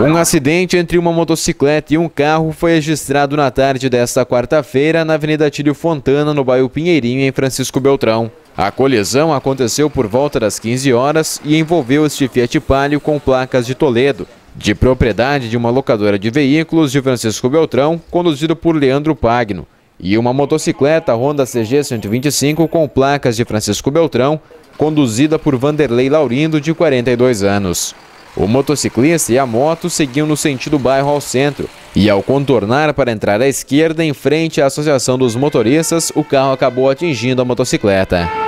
Um acidente entre uma motocicleta e um carro foi registrado na tarde desta quarta-feira na Avenida Tílio Fontana, no bairro Pinheirinho, em Francisco Beltrão. A colisão aconteceu por volta das 15 horas e envolveu este Fiat Palio com placas de Toledo, de propriedade de uma locadora de veículos de Francisco Beltrão, conduzido por Leandro Pagno, e uma motocicleta Honda CG 125 com placas de Francisco Beltrão, conduzida por Vanderlei Laurindo, de 42 anos. O motociclista e a moto seguiam no sentido bairro ao centro, e ao contornar para entrar à esquerda em frente à Associação dos Motoristas, o carro acabou atingindo a motocicleta.